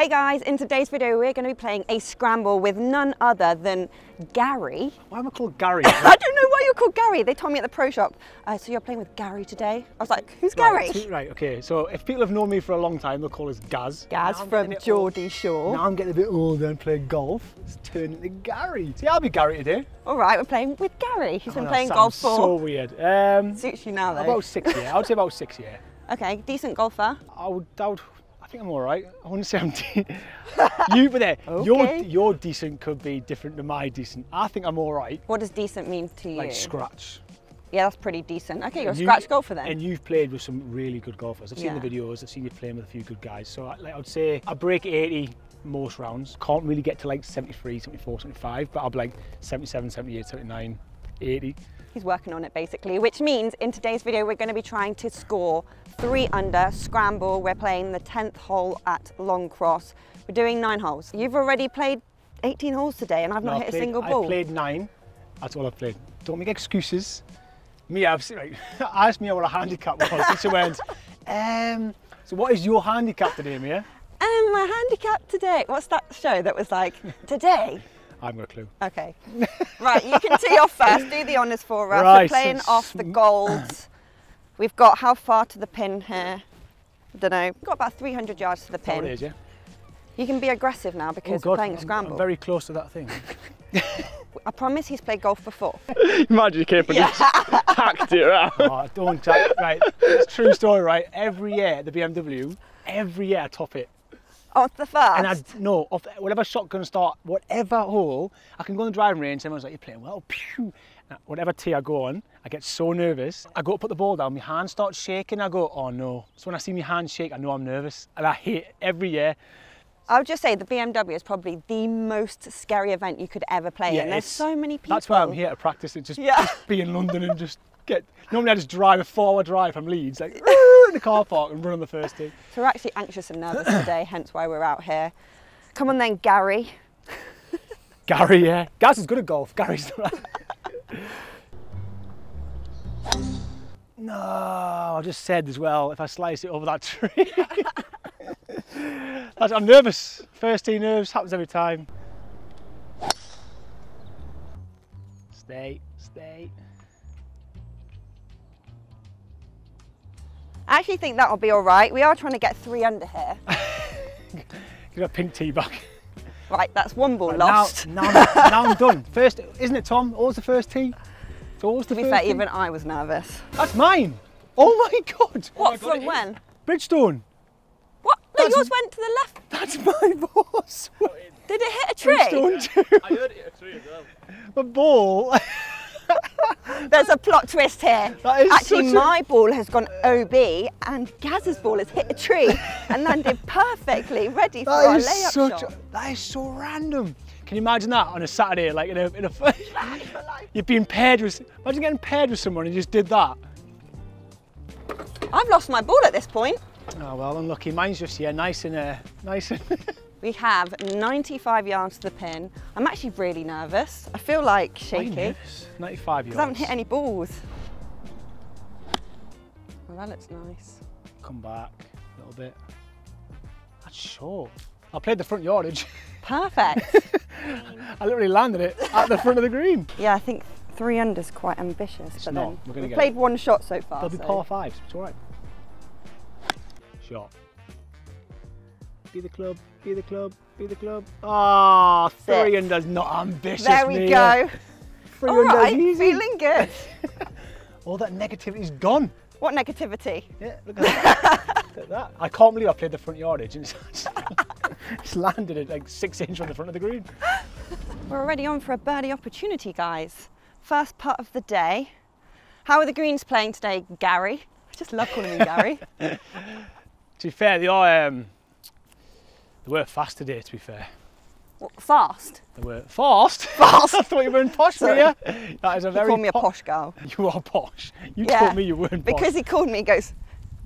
Hey guys, in today's video we're going to be playing a scramble with none other than Gary. Why am I called Gary? I don't know why you're called Gary. They told me at the pro shop, uh, so you're playing with Gary today. I was like, who's Gary? Right, right, okay. So if people have known me for a long time, they'll call us Gaz. Gaz Now from getting a Geordie Shore. Now I'm getting a bit older and playing golf. It's turning into Gary. See, I'll be Gary today. All right, we're playing with Gary. He's been Oh, playing golf sounds for. So weird. Um, Suits you now though. about six year. I would say about six year. Okay, decent golfer. I would, I would, I think I'm all right. Say I'm you, but there, your Okay. your your decent could be different to my decent. I think I'm all right. What does decent mean to you? Like scratch. Yeah, that's pretty decent. Okay, you're a You- scratch golfer then. And you've played with some really good golfers. I've seen the videos, I've seen you playing with a few good guys. So I, like, I would say I break 80 most rounds. Can't really get to like 73, 74, 75, but I'll be like 77, 78, 79, 80. He's working on it basically, which means in today's video we're going to be trying to score three under scramble. We're playing the 10th hole at Longcross. We're doing nine holes. You've already played 18 holes today and I've No, not I've hit a single ball. I played nine. That's all I've played. Don't make excuses. Me, I've right, asked me what a handicap was. and she went, um, so what is your handicap today, Mia? And my handicap today, what's that show that was like, today? I haven't got a clue. Okay. right, you can tee off first, do the honours for us. Right, We're playing so off the golds. We've got how far to the pin here? I don't know. We've got about 300 yards to the That's what pin. it is, yeah? You can be aggressive now because oh we're playing a I'm- scramble. I'm very close to that thing. I promise he's played golf before. Imagine you came and just hacked it around. Oh, don't Jack. Right, it's a true story, right? Every year at the BMW, every year I top it. Oh, it's the first. And I no, off whatever shotgun start, whatever hole, I can go on the driving range. And everyone's like, "You're playing well." Pew. Whatever tee I go on, I get so nervous. I go to put the ball down, my hand starts shaking. I go, "Oh no!" So when I see my hand shake, I know I'm nervous, and I hate it every year. I would just say the BMW is probably the most scary event you could ever play in. There's so many people. That's why I'm here to practice it. Just, Yeah. just be in London and just get. Normally I just drive a four-hour drive from Leeds, like in the car park and run on the first tee. So we're actually anxious and nervous today, hence why we're out here. Come on then, Gary. Gary, yeah. Gaz is good at golf. Gary's not. no, I just said as well, if I slice it over that tree. That's- I'm nervous. First tee nerves, happens every time. Stay, stay. I actually think that'll be all right. We are trying to get three under here. Get a pink tee back. Right, that's one ball Right, lost. Now, now, I'm- now I'm done. First, isn't it, Tom? Always the first tee. It's always the to be first fair, tee. even I was nervous. That's mine. Oh my God. What, oh from when? Bridgestone. What? No, That's- yours went to the left. That's my boss. Did it hit a tree? Bridgestone too. I heard it at three as well. The ball. There's a plot twist here. Actually, such a- my ball has gone OB and Gaz's ball has hit a tree and landed perfectly ready for our That is layup shot. That is so random. Can you imagine that on a Saturday, like in a in a? You've been paired with. Imagine getting paired with someone and you just did that. I've lost my ball at this point. Oh well, unlucky. Mine's just here, nice and uh, nice and. We have 95 yards to the pin. I'm actually really nervous. I feel like shaky because 95 yards. Because I haven't hit any balls. Well, that looks nice. Come back a little bit. That's short. I played the front yardage. Perfect. I literally landed it at the front of the green. yeah, I think three under's quite ambitious. but not. then We're gonna we've get played one shot so far. They'll be so- par fives. It's all right. Shot. Be the club. Be the club. Be the club. Ah, Six. under's not ambitious. There we Mia. go. All under's easy. feeling good. All that negativity's gone. What negativity? Yeah, look at that. look at that. I can't believe I played the front yardage and it's, it's landed at like six inches on the front of the green. We're already on for a birdie opportunity, guys. First putt of the day. How are the greens playing today, Gary? I just love calling him Gary. To be fair, they are. Um, they were fast today. To be fair, What, fast. they were fast. Fast. I thought you were in posh, Sorry. Mia. That is a He very. called me a posh girl. You are posh. You Yeah, told me you weren't posh. Because he called me, he goes,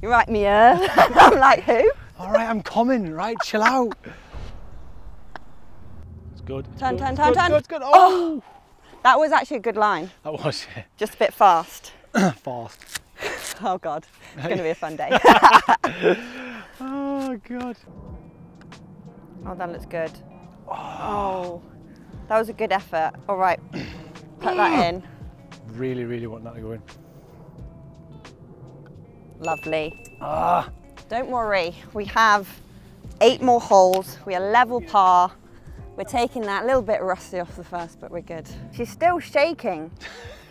You're right, Mia. I'm like, Who? All right, I'm coming. Right, chill out. It's good. it's Turn, good, turn, it's turn, good, turn. Good. It's good. Oh! oh, That was actually a good line. that was Just a bit fast. fast. Oh, God. It's going to be a fun day. Oh god. Oh, that looks good. Oh, that was a good effort. All right, put that in. Really, really want that to go in. Lovely. Ah, Don't worry, we have eight more holes. We are level par. We're taking that little bit rusty off the first, but we're good. She's still shaking.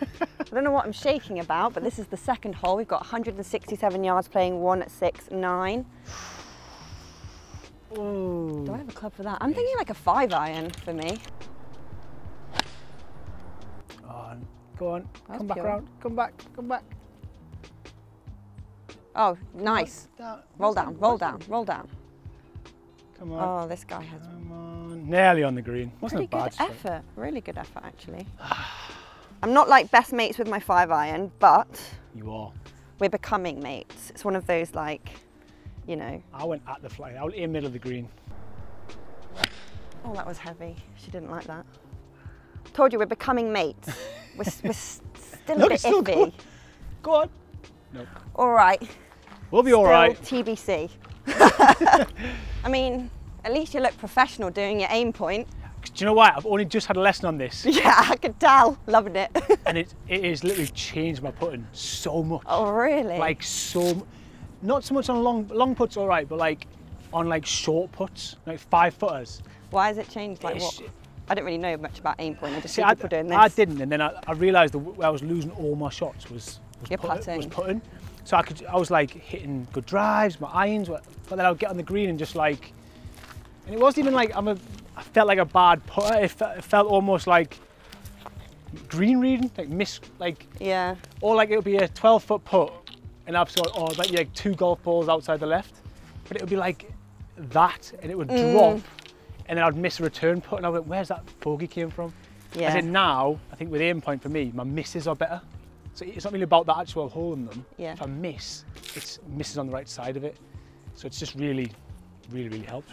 I don't know what I'm shaking about, but this is the second hole. We've got 167 yards playing one at six, nine. Ooh. Do I have a club for that? I'm thinking like a five iron for me. Oh, go on, That's come back pure. around, come back, come back. Oh, nice. Down. Roll down, roll down, roll down. Come on, Oh, this guy has come on. Nearly on the green. Wasn't pretty a good bad shot. effort. Really good effort, actually. I'm not like best mates with my five iron, but You are. we're becoming mates. It's one of those like, you know, I went at the flag. I was in the middle of the green. oh, that was heavy. She didn't like that. Told you we're becoming mates. we're, we're still a Look, bit it's still iffy. good. Go on. Nope. All right. We'll be all right. Still TBC. I mean, at least you look professional doing your aim point. Do you know what? I've only just had a lesson on this, Yeah, I could tell. Loving it. and it it has literally changed my putting so much. oh, really? Like so, m- not so much on long long putts, all right, but like on like short putts, like five footers. Why has it changed? Like It's- what? I don't really know much about aim point. I just see, See, I, people doing this. I didn't, and then I, I realised that I was losing all my shots was was, Your putt- putting. was putting. So I could, I was like hitting good drives, my irons, but but then I would get on the green and just like, and it wasn't even like I'm a, I felt like a bad putter. It, fe- it felt almost like green reading, like miss, like Yeah. or like it would be a 12 foot putt, and I've or like, like two golf balls outside the left, but it would be like that, and it would Mm. drop, and then I'd miss a return putt, and I went, where's that bogey came from? Yeah. As in now, I think with aim point for me, my misses are better. So it's not really about the actual hole in them. Yeah. If I miss, it's misses on the right side of it. So it's just really, really, really helped.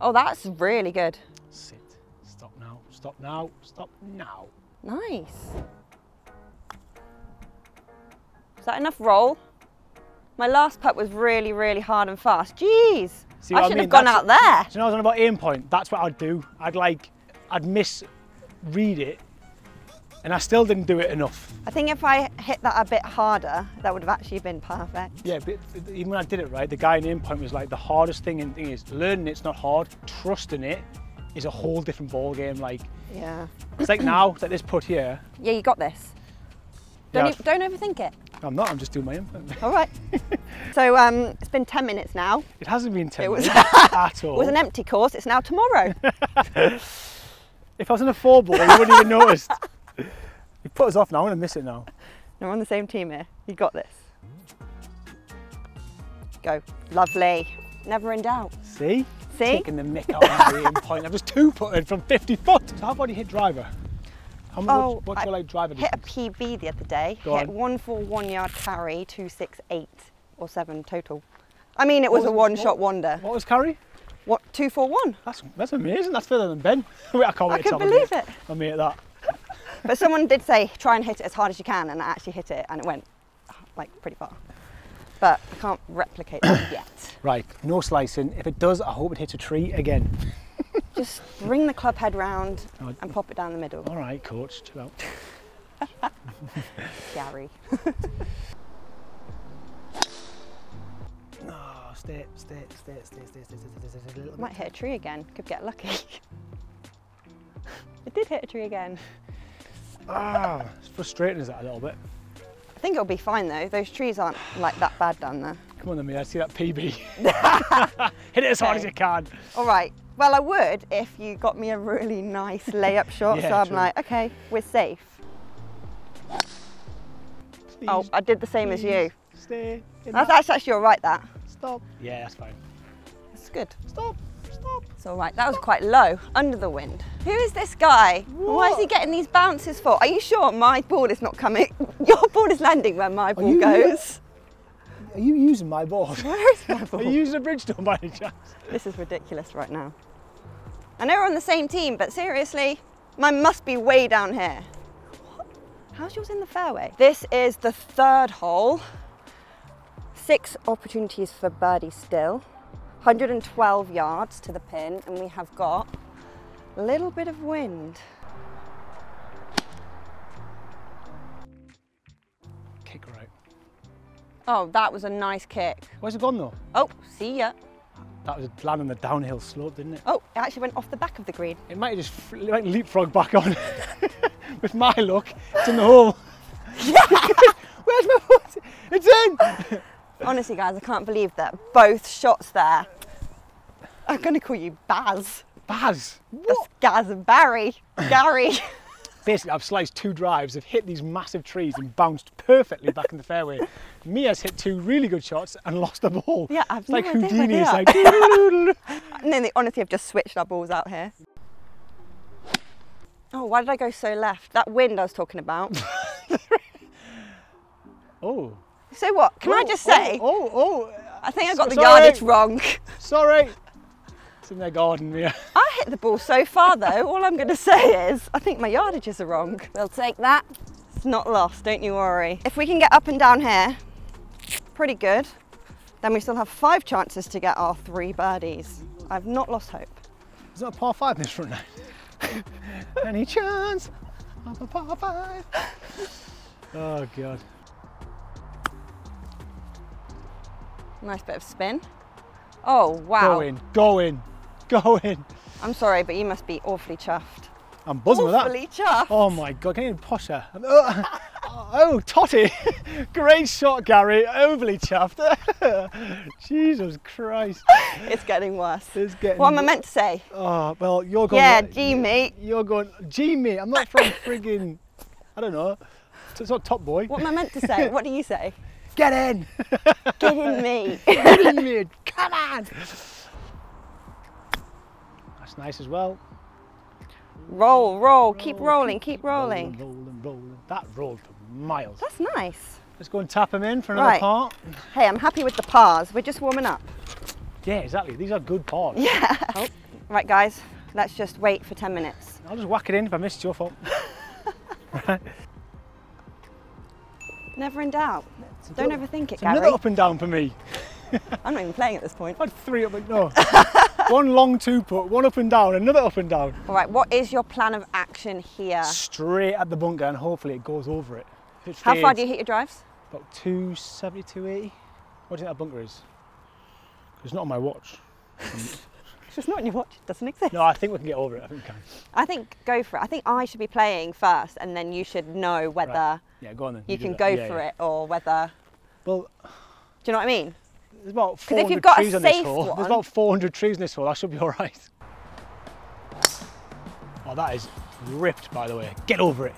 Oh, that's really good. Sit. Stop now. Stop now. Stop now. Nice. Is that enough roll? My last putt was really, really hard and fast. Jeez. See I what I should mean? have gone That's- out there. So when I was on about aim point, that's what I'd do. I'd like, I'd misread it, and I still didn't do it enough. I think if I hit that a bit harder, that would have actually been perfect. Yeah, but even when I did it right, the guy in aim point was like, the hardest thing in thing is learning it's not hard, trusting it is a whole different ball game. Like Yeah. it's like now it's like this put here, Yeah, you got this. Don't, Yeah. e- don't overthink it. I'm not. I'm just doing my point. All right. so um, it's been 10 minutes now. It hasn't been ten It was- minutes at all. It was an empty course. It's now tomorrow. if I was in a four ball, you wouldn't even noticed. You put us off now. I'm gonna miss it now. We're on the same team here. You got this. Go. Lovely. Never in doubt. See? See? Taking the mick out of aim point. I was two putted from 50 foot. So do you hit driver? How much? Oh, what's I your like driver Hit a? PB the other day. Go hit on. one for one yard carry, two six eight or seven total. I mean, it was What a one-shot wonder. What was carry? What two for one? That's that's amazing. That's further than Ben. Wait, I can't wait I to my believe it. My mate that. But someone did say try and hit it as hard as you can, and I actually hit it, and it went like pretty far. But I can't replicate that yet. Right, no slicing. If it does, I hope it hits a tree again. Just bring the club head round Oh. and pop it down the middle. All right, coach, chill out. Gary. Oh, stay, stay, stay, stay, stay, stay, stay, stay, stay, stay, a little Might hit a tree again. Could get lucky. it did hit a tree again. Ah, it's frustrating, is that a little bit? I think it'll be fine though. Those trees aren't like that bad down there. Come on then, I see that PB. Hit it as hard as Okay. you can. All right. Well, I would if you got me a really nice layup shot. Yeah, so I'm true. like, okay, we're safe. Oh, I did the same as you. please, Stay. in That's, that- that's actually all right. That. Stop. Yeah, that's fine. That's good. Stop. Stop. It's all right. That was quite low, under the wind. Who is this guy? Why is he getting these bounces for? Are you sure my ball is not coming? Your ball is landing where my ball you- goes. Are you using my ball? Where is my Are you using a Bridgestone by any chance? This is ridiculous right now. I know we're on the same team, but seriously, mine must be way down here. What? How's yours in the fairway? This is the third hole. six opportunities for birdie still. 112 yards to the pin, and we have got a little bit of wind. Kick right. Oh, that was a nice kick. Where's it gone though? Oh, see ya. That was a land on the downhill slope, didn't it? Oh, it actually went off the back of the green. It might have just it might leapfrog back on. With my luck, it's in the hole. Where's my foot? It's in! Honestly, guys, I can't believe that both shots there. I'm going to call you Baz. Baz! That's Gaz and Barry. Gary. Basically, I've sliced two drives, I've hit these massive trees and bounced perfectly back in the fairway. Mia's hit two really good shots and lost the ball. Yeah, I've it's like idea Houdini. It's like and then they honestly have just switched our balls out here. Oh, why did I go so left? That wind I was talking about. oh. so what? Can I Oh, just say? Oh, oh, oh. I think I got the Sorry. yardage wrong. Sorry. It's in their garden, Mia. I hit the ball so far though, all I'm going to say is I think my yardages are wrong. We'll take that. It's not lost, don't you worry. If we can get up and down here, pretty good, then we still have five chances to get our three birdies. I've not lost hope. Is that a par five in this front nine? Any chance of a par five? Oh, God. Nice bit of spin. Oh, wow. Go in, go in, go in. I'm sorry, but you must be awfully chuffed. I'm buzzing with that. Awfully chuffed. Oh my god, can you even posher? Oh, uh, oh, Totty! Great shot, Gary. Overly chuffed. Jesus Christ. It's getting worse. It's getting. What am I meant to say? Oh, well, you're going. Yeah, G mate. You're going. G mate. I'm not from frigging. I don't know. It's not Top Boy. What am I meant to say? What do you say? Get in. Get in me. Get in, mate. Come on. That's nice as well. roll, roll, keep rolling, keep rolling. Rolling, rolling, rolling. That rolled for miles. That's nice. Let's go and tap him in for another Right. part. Hey, I'm happy with the pars. We're just warming up. Yeah, exactly. These are good pars. Yeah. Oh, right, guys, let's just wait for 10 minutes. I'll just whack it in if I missed your fault. Never in doubt. Don't overthink it, It's another Gary. up and down for me. I'm not even playing at this point. I had three up and no. One long two put, one up and down, another up and down. All right, what is your plan of action here? Straight at the bunker and hopefully it goes over it. It How far do you hit your drives? About 270, 280. What do you think that bunker is? It's not on my watch. It's just not on your watch. It doesn't exist. No, I think we can get over it. I think we can. I think go for it. I think I should be playing first, and then you should know whether Right. Yeah, go on then. you, do can go Yeah, for yeah. it or whether. Well, Do you know what I mean? There's about if 400 you've got a trees on this hole. one- There's about 400 trees in this hole. I should be all right. Oh, that is ripped, by the way. Get over it.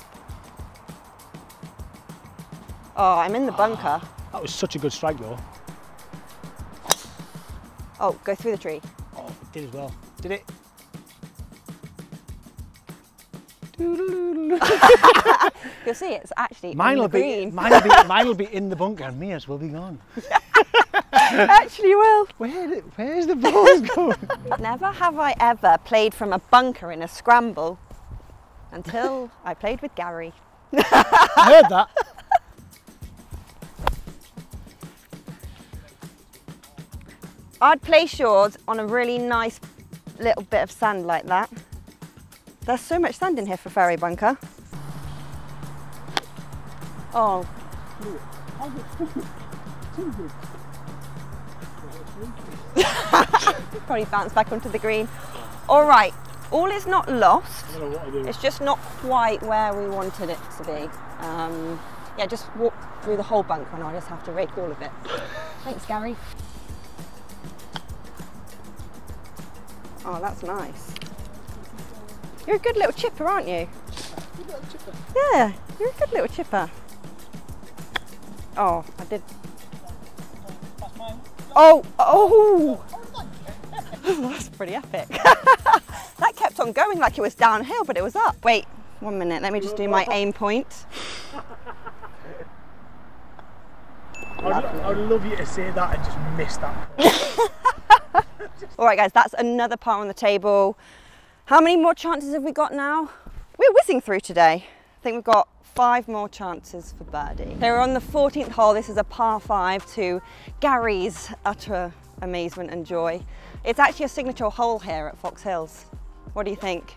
Oh, I'm in the ah, bunker. That was such a good strike, though. Oh, go through the tree. Oh, it did as well. Did it? You'll see it's actually Mine in the will be, green. mine will be, mine will be in the bunker, and Mia's will be gone. actually will. Where, where's the balls going? Never have I ever played from a bunker in a scramble until I played with Gary. I heard that. I'd place yours on a really nice little bit of sand like that. There's so much sand in here for Ferry Bunker. Oh. Probably bounce back onto the green. All right, all is not lost. I don't know what to do. It's just not quite where we wanted it to be. Um, yeah, just walk through the whole bunker and I'll just have to rake all of it. Thanks, Gary. Oh, that's nice. You're a good little chipper, aren't you? Chipper. Yeah, you're a good little chipper. Oh, I did. Oh, oh! That's pretty epic. that kept on going like it was downhill, but it was up. Wait, one minute. Let me just do my aim point. I would, I would love you to say that and just miss that. All right, guys, that's another par on the table. How many more chances have we got now? We're whizzing through today. I think we've got five more chances for birdie. So we're on the 14th hole. This is a par five to Gary's utter amazement and joy. It's actually a signature hole here at Foxhills. What do you think?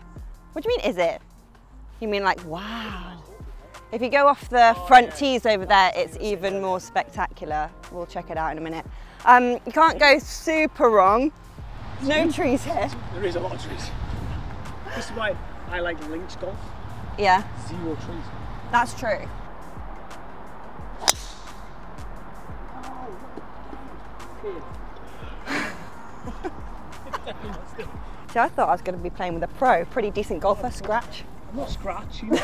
What do you mean, is it? You mean like, wow. If you go off the front tees over there, it's even more spectacular. We'll check it out in a minute. Um, you can't go super wrong. No trees here. There is a lot of trees. This is why I like links golf. Yeah, Zero trees. That's true. See, I thought I was going to be playing with a pro, pretty decent golfer, scratch. I'm not scratch. You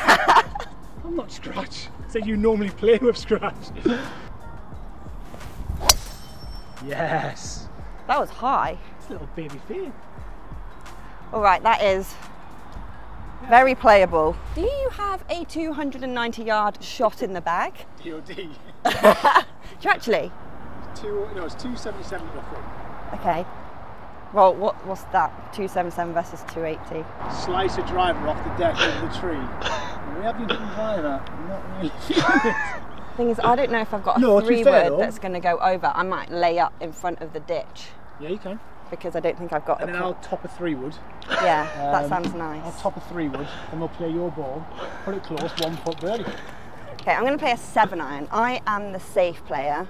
I'm not scratch. So you normally play with scratch. yes. That was high. It's a little baby feet. All right, that is very playable. Do you have a 290 yard shot in the bag? DOD. Do you actually? Two, no, it's 277 roughly. Okay. Well, what, what's that? 277 versus 280. Slice a driver off the deck of the tree. we have been hitting driver. I'm not really feeling. Thing is, I don't know if I've got a No, to be three fair wood though- that's going to go over. I might lay up in front of the ditch Yeah, you can. Because I don't think I've got And a. then I'll top a three wood. yeah, that Um, sounds nice. I'll top a three wood, and we'll play your ball, put it close, one foot birdie. Okay, I'm going to play a seven iron. I am the safe player.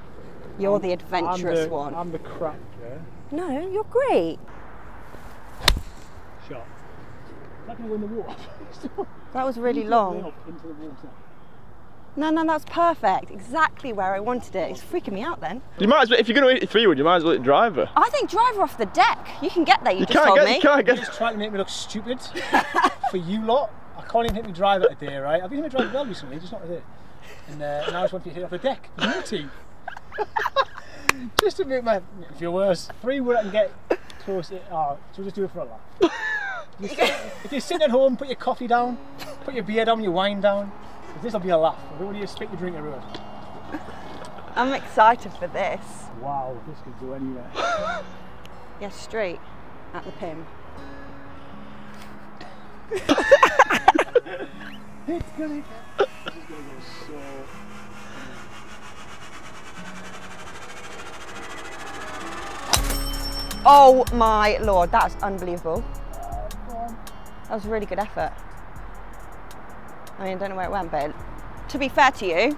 You're the adventurous I'm the, one. I'm the crap there. No, you're great. Shot. That going to go the water? That was really long. into the water. No, no, that's perfect. Exactly where I wanted it. It's freaking me out then. You might as well, if you're going to hit three wood, you might as well hit driver. I think driver off the deck. You can get there. You, You just can't told get, me. you can't get... You're just trying to make me look stupid for you lot. I can't even hit my driver today, right? I've been hitting my driver well recently, just not today. And uh, now I just want to hit it off the deck. No team. just to make my feel worse. Three wood I can get close. It, oh, so just do it for a laugh. If you're sitting at home, put your coffee down, put your beer down, your wine down. This will be a laugh. I don't want you to spit your drink around. I'm excited for this. Wow, this could go anywhere. Yeah, straight at the pin. It's gonna get. This gonna go so. Oh my lord, that's unbelievable. Uh, on. That was a really good effort. I mean, I don't know where it went, but to be fair to you,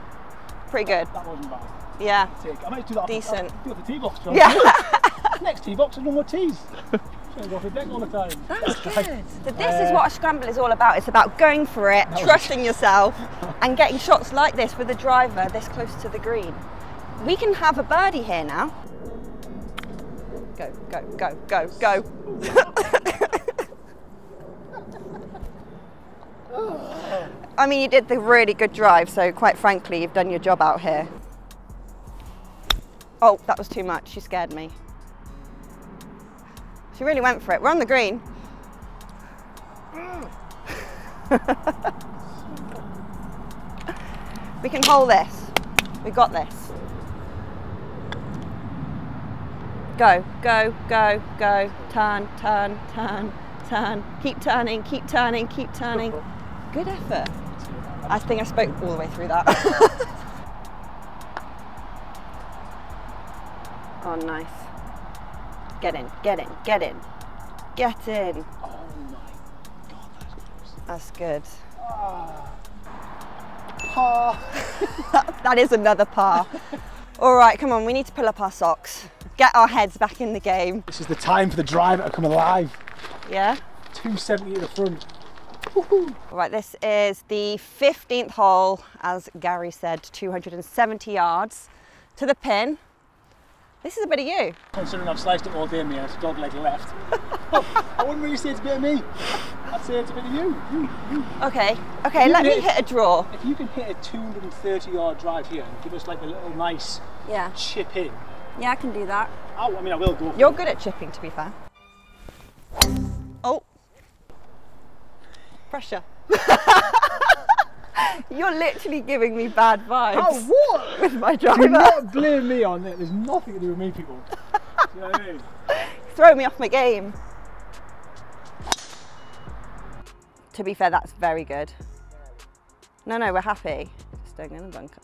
pretty good. That wasn't bad. Yeah. Take. I might do that. Decent. I'll do it off the tee box. Yeah. Next tee box is no more tees. Trying to go off the deck all the time. That's good. So this Uh, is what a scramble is all about. It's about going for it, was- trusting yourself, and getting shots like this with a driver this close to the green. We can have a birdie here now. Go, go, go, go, go. I mean, you did the really good drive, so quite frankly, you've done your job out here. Oh, that was too much. She scared me. She really went for it. We're on the green. we can hold this. We got this. Go, go, go, go. Turn, turn, turn, turn. Keep turning, keep turning, keep turning. Good effort. I think I spoke all the way through that. oh, nice. Get in, get in, get in. Get in. Oh my god, that's close. That's good. Ah. That is another par. All right, come on, we need to pull up our socks. Get our heads back in the game. This is the time for the driver to come alive. Yeah? 270 at the front. All right, this is the 15th hole, as Gary said, 270 yards to the pin. This is a bit of you. Considering I've sliced it all day, me, it's dog leg left. I wouldn't really say it's a bit of me. I'd say it's a bit of you. You, you. Okay, okay, let me hit- hit a draw. If you can hit a 230 yard drive here and give us like a little nice Yeah, chip in, yeah, I can do that. I, I mean, I will go. You're it. good at chipping, to be fair. Oh. Pressure. You're literally giving me bad vibes Oh, what? with my driver. Do not blame me on it. There's nothing to do with me, people. Do you know what I mean? Throw me off my game. To be fair, that's very good. No, no, we're happy. Just don't go in the bunker.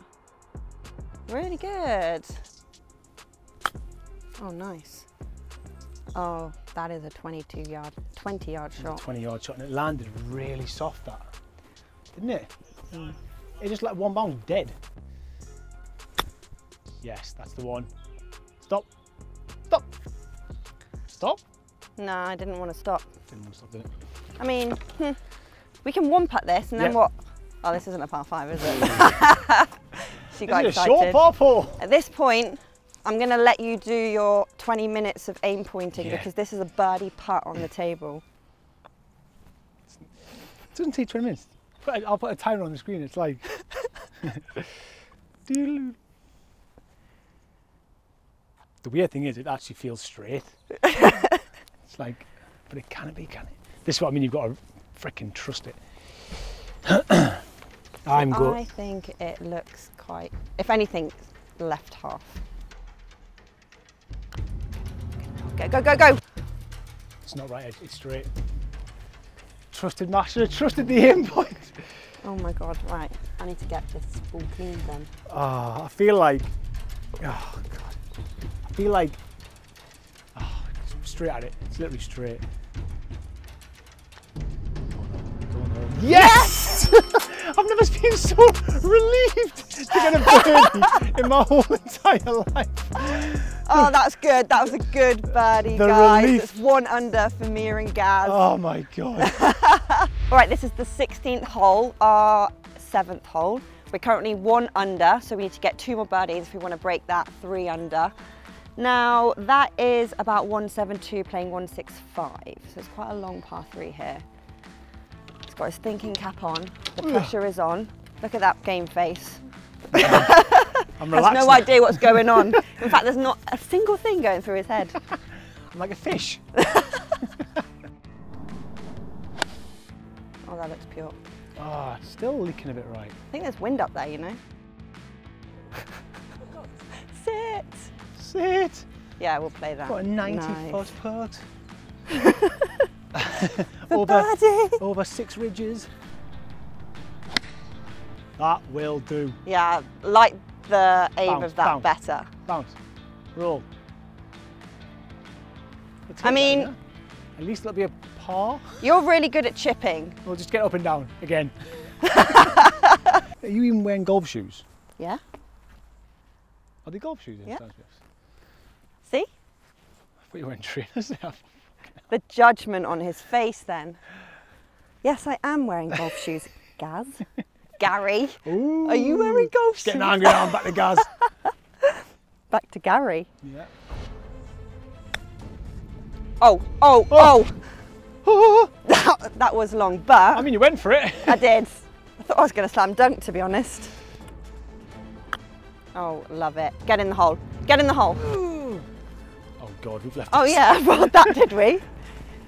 Really good. Oh, nice. Oh, that is a 22 yard, 20 yard shot. 20 yard shot and it landed really soft that. Didn't it? It just like one bounce dead. Yes, that's the one. Stop. Stop. Stop. No, I didn't want to stop. Didn't want to stop, did it? I mean, hmm, we can one putt this and then Yeah. what? Oh, this isn't a par five, is it? she got is a excited. short par four. At this point, I'm going to let you do your 20 minutes of aim pointing Yeah. because this is a birdie putt on the table. It doesn't take 20 minutes. I'll put a timer on the screen. It's like. The weird thing is, it actually feels straight. it's like, but it can't be, can it? This is what I mean. You've got to freaking trust it. I'm good. I think it looks quite, if anything, left half. Go, go, go, go. It's not right edge. It's straight. Trusted master. Trusted the aim point. Oh my God, right. I need to get this all cleaned then. Ah, I feel like. Oh god. I feel like. Oh, straight at it. It's literally straight. Yes! I've never been so relieved to get a birdie in my whole entire life. Oh, that's good. That was a good birdie, The guys. relief. It's one under for me and Gaz. Oh my god. All right, this is the 16th hole, our seventh hole. We're currently one under, so we need to get two more birdies if we want to break that three under. Now, that is about 172 playing 165, so it's quite a long par three here. He's got his thinking cap on, the pressure is on. Look at that game face. I'm Has no idea what's going on. In fact, there's not a single thing going through his head. I'm like a fish. Oh, that looks pure. Ah, it's still leaking a bit right. I think there's wind up there, you know. Sit. Sit. Yeah, we'll play that. Got a 90 Nice. foot putt. Over, birdie. over six ridges. That will do. Yeah, like the aim Bounce, of that bounce. better. Bounce. Roll. I mean- yeah? at least it'll be a par. You're really good at chipping. We'll just get up and down again. Are you even wearing golf shoes? Yeah. Are they golf shoes? in Yeah. See? I thought you were wearing trainers. The judgment on his face then. Yes, I am wearing golf shoes, Gaz. Gary. Are you wearing golf shoes? Getting angry now. I'm back to Gaz. Back to Gary. yeah. Oh, oh, oh. oh. that, that was long, but I mean, you went for it. I did. I thought I was going to slam dunk, to be honest. Oh, love it. Get in the hole. Get in the hole. oh God, we've left. Oh this. yeah, well that did we.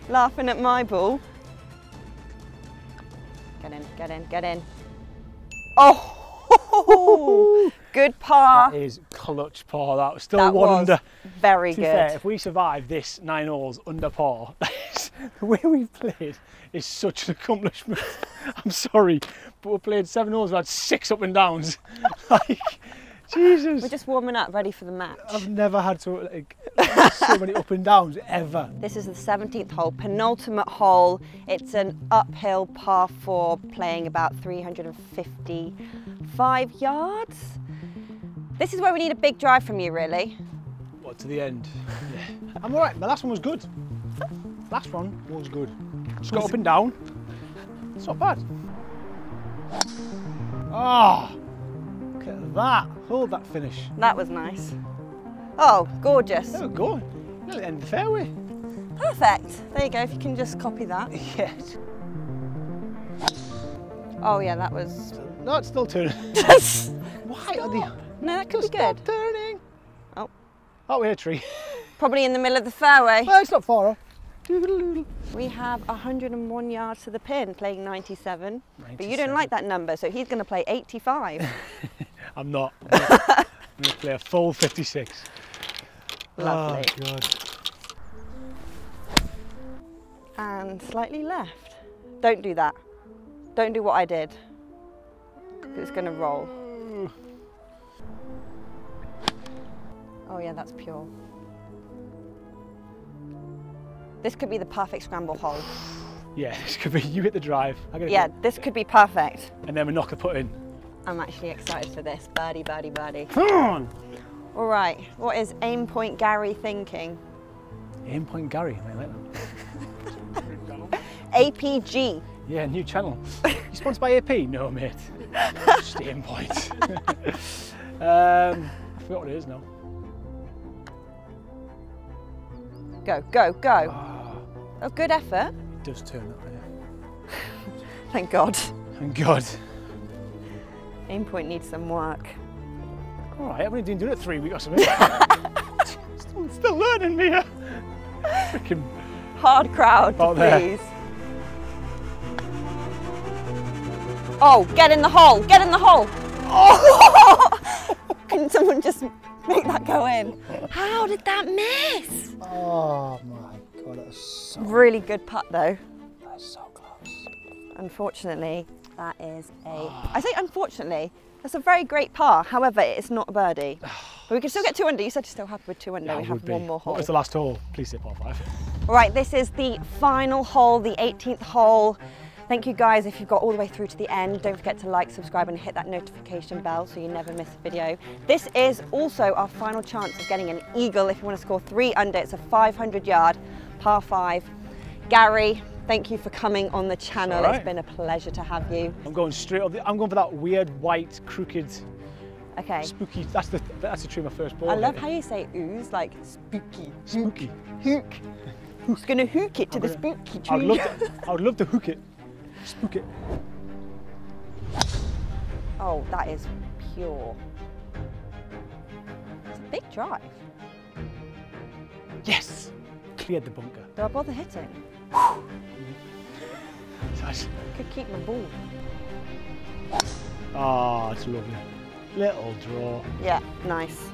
Laughing at my ball. Get in, get in, get in. Oh, good par. That is clutch par. That was still That one was under. very To good. fair, if we survive this nine holes under par, the way we've played is such an accomplishment. I'm sorry, but we played seven holes, we had six up and downs. like, Jesus. We're just warming up, ready for the match. I've never had so like so many up and downs ever. This is the 17th hole, penultimate hole. It's an uphill par four, playing about 355 yards. This is where we need a big drive from you, really. What to the end? Yeah. I'm alright. My last one was good. Last one was good. Just got up and down. It's not bad. Ah, look at that. Hold that finish. That was nice. Oh, gorgeous. There we go. Nearly end the fairway. Perfect. There you go, if you can just copy that. Yes. Oh yeah, that was... No, it's still turning. Why are they? No, that could be good. stop turning. Oh. Oh, we hit a tree. Probably in the middle of the fairway. well, it's not far off. We have 101 yards to the pin, playing 97. But you don't like that number, so he's going to play 85. I'm not. I'm gonna- I'm going to play a full 56. Lovely. Oh, God. And slightly left. Don't do that. Don't do what I did. It's going to roll. Oh yeah, that's pure. This could be the perfect scramble hole. Yeah, this could be you hit the drive. Yeah, this could be perfect. And then we knock the putt in. I'm actually excited for this. Birdie, birdie, birdie. Come on! All right, what is aim point Gary thinking? Aim point Gary. I like that. APG. Yeah, new channel. you sponsored by AP? No, mate. Just aim point. um, I forgot what it is now. Go, go, go. A good effort. it does turn that way. Thank God. Thank God. Aim point needs some work. All right, I've only been doing it three weeks or something. still, still learning me. Freaking Hard crowd, About there. please. Oh, get in the hole, get in the hole. Oh! Can someone just make that go in? How did that miss? Oh my god, that was so, Really good putt though. that was so close. Unfortunately, that is a. Ah. I say unfortunately, that's a very great par. However, it is not a birdie. But we can still get two under. You said you're still happy with two under. Yeah, we have one more hole. What was the last hole? Please say par five. All right, this is the final hole, the 18th hole. Thank you guys if you've got all the way through to the end. Don't forget to like, subscribe and hit that notification bell so you never miss a video. This is also our final chance of getting an eagle if you want to score three under. It's a 500 yard par five. Gary, thank you for coming on the channel. right. It's been a pleasure to have you. I'm going straight up. The, I'm going for that weird white crooked Okay. spooky. That's the that's the tree my first ball. I love how you say ooze, like spooky. spooky. Hook. Who's gonna hook it to the gonna- spooky tree? I would love to. I would love to hook it. Spook it. Oh, that is pure. It's a big drive. Yes. Cleared the bunker. Do I bother hitting? Could keep my ball. Oh, it's lovely. Little draw. Yeah, nice.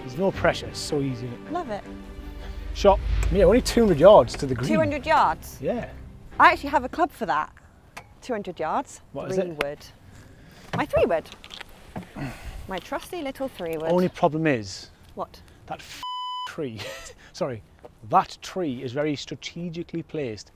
There's no pressure. It's so easy. Love it. Shot. Yeah, only 200 yards to the green. 200 yards. Yeah. I actually have a club for that. 200 yards. What is it? three wood. My three wood. My trusty little three wood. Only problem is What? that f- tree. Sorry, that tree is very strategically placed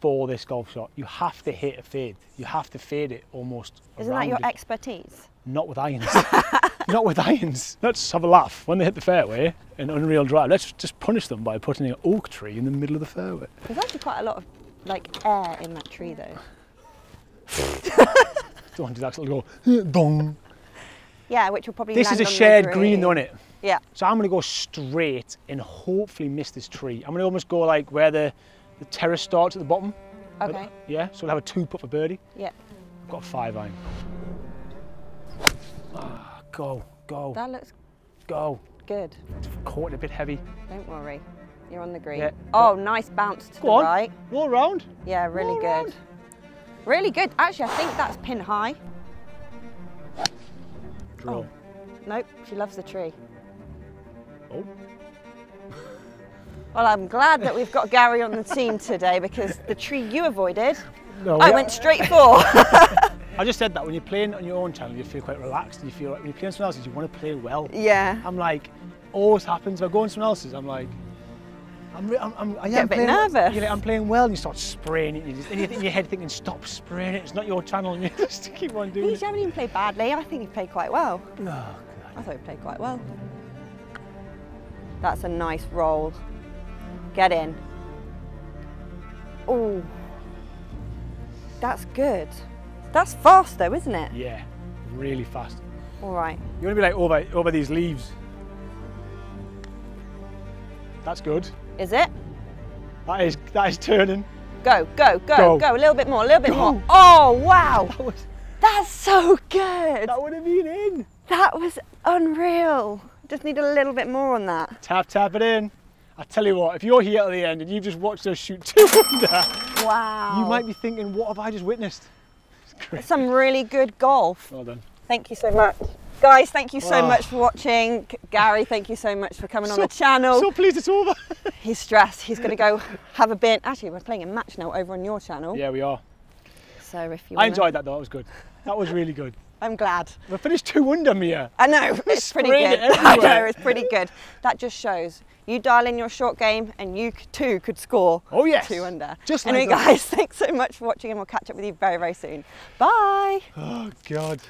for this golf shot. You have to hit a fade. You have to fade it almost. Isn't that your it. expertise? Not with irons. Not with irons. Let's have a laugh when they hit the fairway in Unreal Drive. Let's just punish them by putting an oak tree in the middle of the fairway. There's actually quite a lot of like air in that tree though. Don't want to do that. It'll go dong. Yeah, which will probably This is a on shared green, though, isn't it? Yeah. So I'm going to go straight and hopefully miss this tree. I'm going to almost go like where the, the terrace starts at the bottom. Okay. Yeah, so we'll have a two putt for birdie. Yeah. I've got a five iron. Ah, go, go, That looks go. good. Caught it a bit heavy. Don't worry. You're on the green. Yeah. Oh, nice bounce to Go the on. right. Roll around. Yeah, really Roll good. around. Really good. Actually, I think that's pin high. Drill. Nope, she loves the tree. Oh. Well, I'm glad that we've got Gary on the team today because the tree you avoided, No, I went straight for. I just said that when you're playing on your own channel, you feel quite relaxed. and You feel like when you're playing someone else's, you want to play well. yeah. I'm like, always happens. If I go on someone else's, I'm like, I'm, I'm, I'm, yeah, Get a bit playing, nervous. You're like, I'm playing well, and you start spraying it. You just, and you think in your head thinking, stop spraying it. It's not your channel, and you just keep on doing You it. haven't even played badly. I think you played quite well. Oh, God. I thought you played quite well. That's a nice roll. Get in. Oh, that's good. That's fast though, isn't it? Yeah, really fast. All right. You want to be like over over these leaves. That's good. Is it? That is that is turning. Go, go, go, Go. go. A little bit more, a little bit Go. more. Oh, wow. That was That's so good. that would have been in. That was unreal. Just need a little bit more on that. Tap tap it in. I tell you what, if you're here at the end and you've just watched us shoot two under, Wow. you might be thinking, what have I just witnessed? It's. Some really good golf. Well done. Thank you so much. Guys, thank you so much for watching. Gary, thank you so much for coming on the channel. So pleased it's over. He's stressed. He's going to go have a bin. Actually, we're playing a match now over on your channel. yeah, we are. So if you I wanna- enjoyed that though. That was good. That was really good. I'm glad. We finished two under, Mia. I know, it's pretty good. it I know, it's pretty good. That just shows you dial in your short game and you too could score Oh, yes. two under. Just anyway, that. guys, thanks so much for watching and we'll catch up with you very, very soon. Bye. Oh, God.